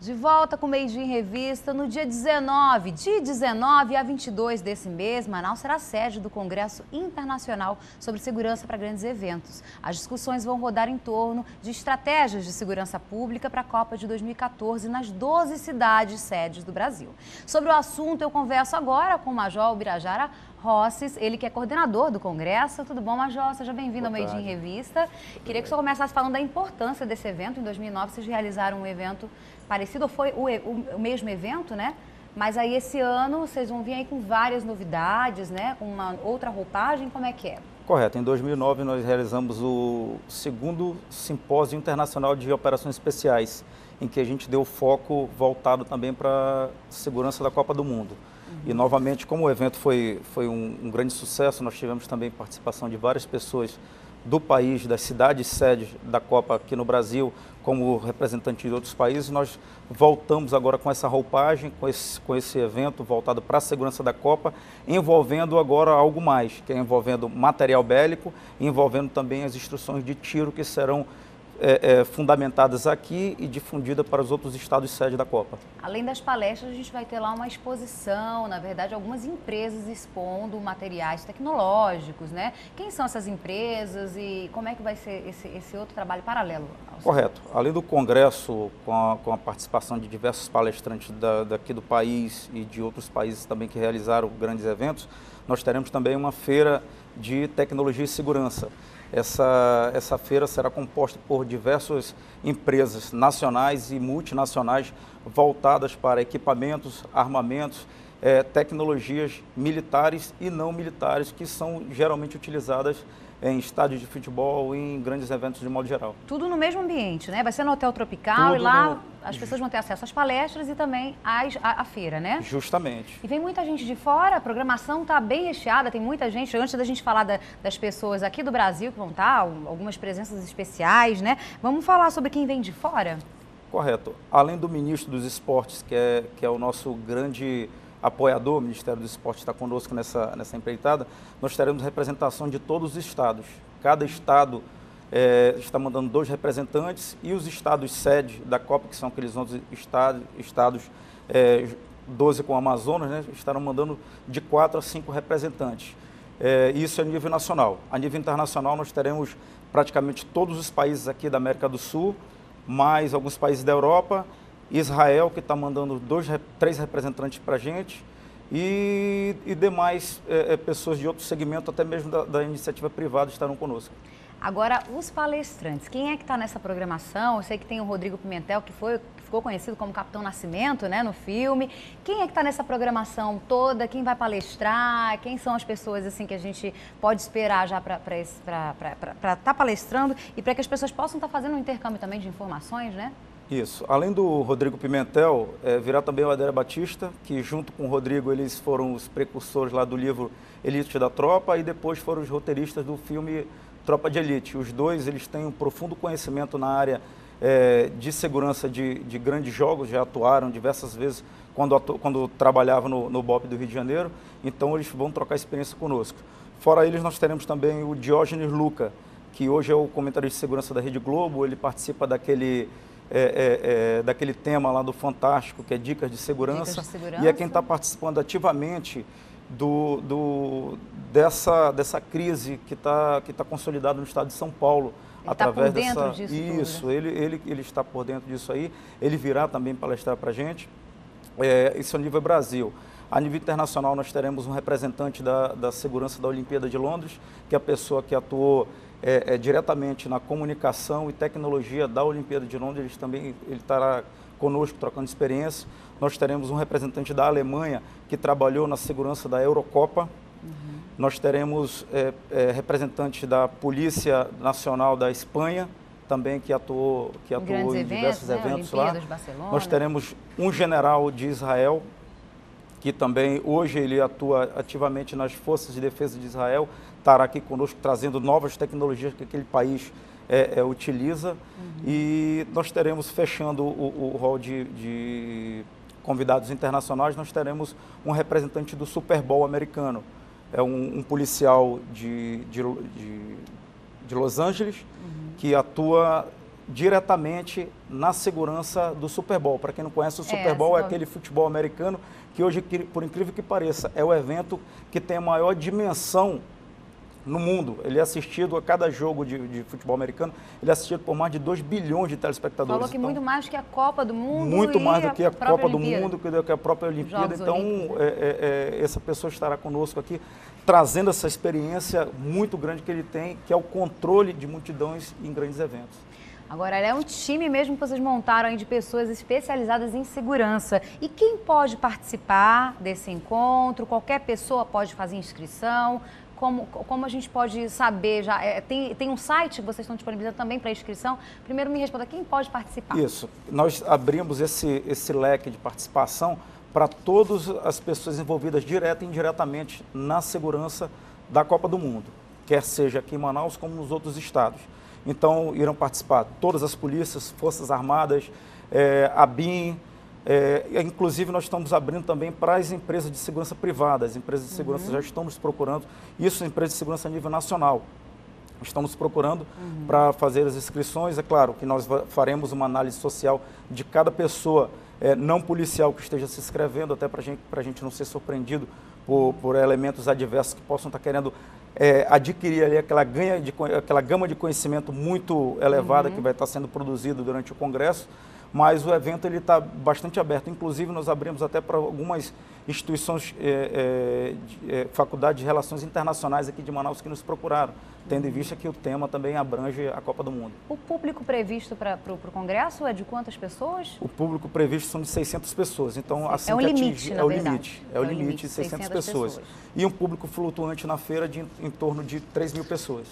De volta com o Meio Dia em Revista, no dia 19, de 19 a 22 desse mês, Manaus será sede do Congresso Internacional sobre Segurança para Grandes Eventos. As discussões vão rodar em torno de estratégias de segurança pública para a Copa de 2014 nas 12 cidades sedes do Brasil. Sobre o assunto, eu converso agora com o Major Ubirajara Rosses, ele que é coordenador do Congresso. Tudo bom, Major? Seja bem-vindo ao Meio Dia em Revista. Queria que o senhor começasse falando da importância desse evento. Em 2009, vocês realizaram um evento parecido, ou foi o, o, o mesmo evento, né? Mas aí esse ano vocês vão vir aí com várias novidades, né? Com uma outra roupagem, como é que é? Correto. Em 2009 nós realizamos o segundo simpósio internacional de operações especiais, em que a gente deu foco voltado também para a segurança da Copa do Mundo. E novamente, como o evento foi, foi um, um grande sucesso, nós tivemos também participação de várias pessoas do país, das cidades sedes da Copa aqui no Brasil, como representante de outros países, nós voltamos agora com essa roupagem, com esse, com esse evento voltado para a segurança da Copa, envolvendo agora algo mais, que é envolvendo material bélico, envolvendo também as instruções de tiro que serão é, é, fundamentadas aqui e difundida para os outros estados sede da Copa. Além das palestras, a gente vai ter lá uma exposição, na verdade, algumas empresas expondo materiais tecnológicos, né? Quem são essas empresas e como é que vai ser esse, esse outro trabalho paralelo? Correto. Além do congresso, com a, com a participação de diversos palestrantes da, daqui do país e de outros países também que realizaram grandes eventos, nós teremos também uma feira de tecnologia e segurança. Essa, essa feira será composta por diversas empresas nacionais e multinacionais voltadas para equipamentos, armamentos, é, tecnologias militares e não militares que são geralmente utilizadas em estádios de futebol e em grandes eventos de modo geral. Tudo no mesmo ambiente, né? Vai ser no Hotel Tropical Tudo e lá no... as pessoas vão ter acesso às palestras e também às, à, à, feira, né? Justamente. E vem muita gente de fora, a programação está bem recheada, tem muita gente. Antes da gente falar da, das pessoas aqui do Brasil que vão estar, tá, algumas presenças especiais, né? Vamos falar sobre quem vem de fora? Correto. Além do ministro dos esportes, que é, que é o nosso grande apoiador, o Ministério do Esporte está conosco nessa, nessa empreitada, nós teremos representação de todos os estados. Cada estado é, está mandando dois representantes e os estados sede da Copa, que são aqueles 11 estados, estados é, 12 com o Amazonas, né, estarão mandando de quatro a cinco representantes. É, isso é nível nacional. A nível internacional, nós teremos praticamente todos os países aqui da América do Sul, mais alguns países da Europa Israel, que está mandando dois, três representantes para a gente, e, e demais é, é, pessoas de outro segmento, até mesmo da, da, iniciativa privada, estarão conosco. Agora, os palestrantes, quem é que está nessa programação? Eu sei que tem o Rodrigo Pimentel, que, foi, ficou conhecido como Capitão Nascimento né, no filme. Quem é que está nessa programação toda? Quem vai palestrar? Quem são as pessoas assim que a gente pode esperar já para estar tá palestrando e para que as pessoas possam estar tá fazendo um intercâmbio também de informações, né? Isso. Além do Rodrigo Pimentel, é, virá também o Adélia Batista, que junto com o Rodrigo eles foram os precursores lá do livro Elite da Tropa e depois foram os roteiristas do filme Tropa de Elite. Os dois eles têm um profundo conhecimento na área é, de segurança de, de, grandes jogos, já atuaram diversas vezes quando, atu, quando trabalhavam no, no BOP do Rio de Janeiro, então eles vão trocar experiência conosco. Fora eles, nós teremos também o Diógenes Luca, que hoje é o comentarista de segurança da Rede Globo, ele participa daquele é, é, é, daquele tema lá do Fantástico, que é Dicas de Segurança, Dicas de segurança. e é quem está participando ativamente do, do, dessa, dessa crise que está que tá consolidada no estado de São Paulo. Ele tá através tá dessa disso isso tudo, né? ele, ele, ele está por dentro disso aí ele virá também palestrar para a gente é, isso é a nível Brasil a nível internacional nós teremos um representante da, da segurança da Olimpíada de Londres que é a pessoa que atuou é, é, diretamente na comunicação e tecnologia da Olimpíada de Londres, ele também ele estará conosco trocando experiência. Nós teremos um representante da Alemanha que trabalhou na segurança da Eurocopa. Uhum. Nós teremos é, é, representantes da Polícia Nacional da Espanha, também que atuou, que atuou em, diversos né? eventos lá. Nós teremos um general de Israel, que também hoje ele atua ativamente nas forças de defesa de Israel, estará aqui conosco trazendo novas tecnologias que aquele país é, é, utiliza. Uhum. E nós teremos, fechando o, o hall de, de, convidados internacionais, nós teremos um representante do Super Bowl americano. É um, um policial de, de, de, Los Angeles uhum. que atua diretamente na segurança do Super Bowl. Para quem não conhece, o é, Super Bowl é, é aquele futebol americano que hoje, por incrível que pareça, é o evento que tem a maior dimensão no mundo. Ele é assistido a cada jogo de, de, futebol americano, ele é assistido por mais de 2 bilhões de telespectadores. Falou que então, muito mais que a Copa do Mundo. Muito mais do que a, a Copa Olimpíada. do Mundo, do que a própria Olimpíada. Jogos então, é, é, é, essa pessoa estará conosco aqui, trazendo essa experiência muito grande que ele tem, que é o controle de multidões em grandes eventos. Agora, é um time mesmo que vocês montaram aí de pessoas especializadas em segurança. E quem pode participar desse encontro? Qualquer pessoa pode fazer inscrição? como, como a gente pode saber já? É, tem, tem um site que vocês estão disponibilizando também para inscrição? Primeiro me responda, quem pode participar? Isso, nós abrimos esse, esse leque de participação para todas as pessoas envolvidas direta e indiretamente na segurança da Copa do Mundo, quer seja aqui em Manaus como nos outros estados. Então, irão participar todas as polícias, Forças Armadas, é, a BIM, é, inclusive, nós estamos abrindo também para as empresas de segurança privadas. As empresas de segurança uhum. já estão nos procurando, isso empresas de segurança a nível nacional. Estamos procurando uhum. para fazer as inscrições. É claro que nós faremos uma análise social de cada pessoa é, não policial que esteja se inscrevendo, até para gente, a gente não ser surpreendido por, por elementos adversos que possam estar querendo é, adquirir ali aquela, ganha de, aquela gama de conhecimento muito elevada uhum. que vai estar sendo produzido durante o Congresso mas o evento ele está bastante aberto. Inclusive, nós abrimos até para algumas instituições, é, é, é, faculdades de relações internacionais aqui de Manaus que nos procuraram, tendo em vista que o tema também abrange a Copa do Mundo. O público previsto para o Congresso é de quantas pessoas? O público previsto são de 600 pessoas. Então, assim é o limite, é o limite, é, é o limite de 600, 600 pessoas. pessoas. E um público flutuante na feira de em torno de 3 mil pessoas.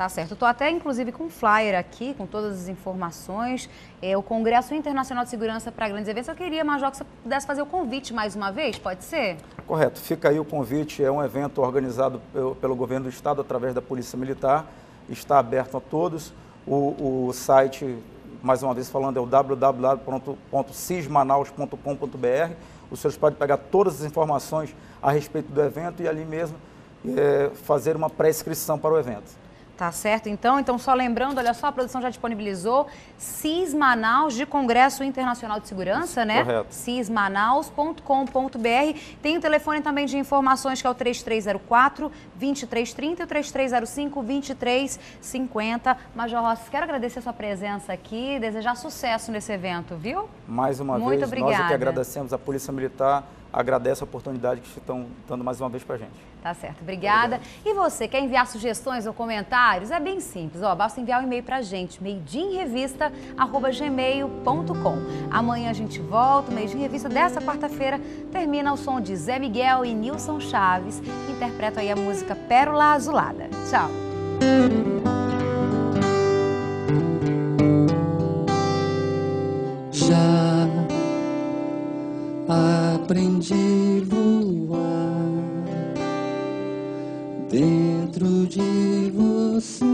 Tá certo. Estou até, inclusive, com um flyer aqui, com todas as informações. É o Congresso Internacional de Segurança para Grandes Eventos. Eu queria, Major, que você pudesse fazer o convite mais uma vez, pode ser? Correto. Fica aí o convite. É um evento organizado pelo, governo do Estado através da Polícia Militar. Está aberto a todos. O, o site, mais uma vez falando, é o www.cismanaus.com.br. Os senhores podem pegar todas as informações a respeito do evento e ali mesmo é, fazer uma pré-inscrição para o evento. Tá certo, então? Então, só lembrando, olha só, a produção já disponibilizou CIS Manaus de Congresso Internacional de Segurança, né? Correto. cismanaus.com.br. Tem o telefone também de informações que é o 3304 2330 e o 3305 2350. Major Rossi, quero agradecer a sua presença aqui, desejar sucesso nesse evento, viu? Mais uma Muito vez, obrigada. nós é que agradecemos a Polícia Militar agradeço a oportunidade que estão dando mais uma vez para a gente. Tá certo, obrigada. E você, quer enviar sugestões ou comentários? É bem simples, ó, basta enviar um e-mail para a gente, meidinrevista.gmail.com. Amanhã a gente volta, o Meio de Revista dessa quarta-feira termina o som de Zé Miguel e Nilson Chaves, que interpretam aí a música Pérola Azulada. Tchau. Aprendi voar dentro de você,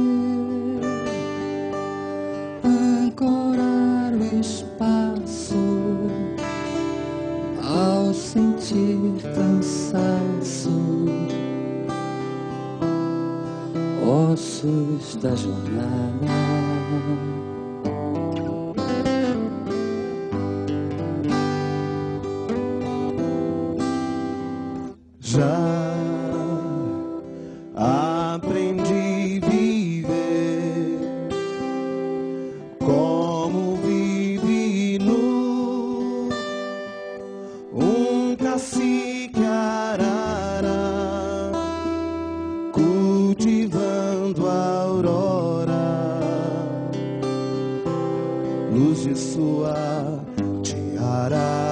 ancorar o espaço ao sentir cansaço, ossos da jornada. luz de sua tiara.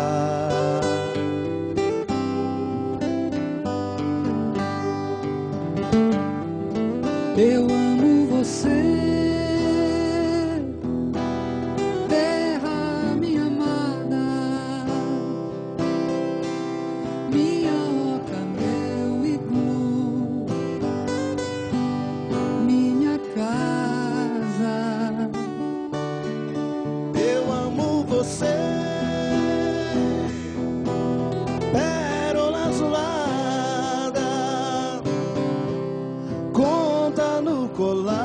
colar.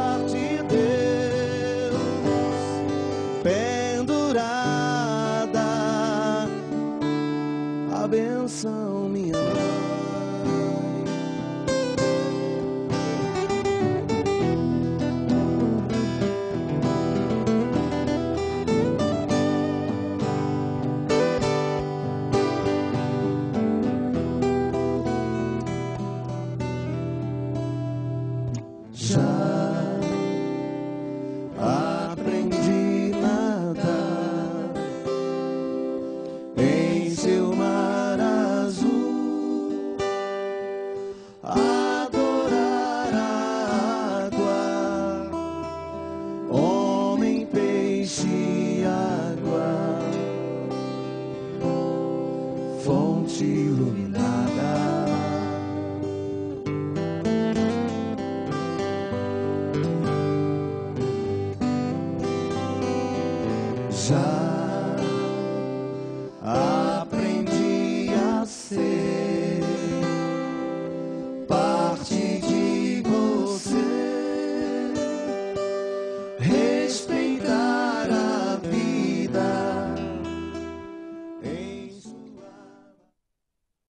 shine.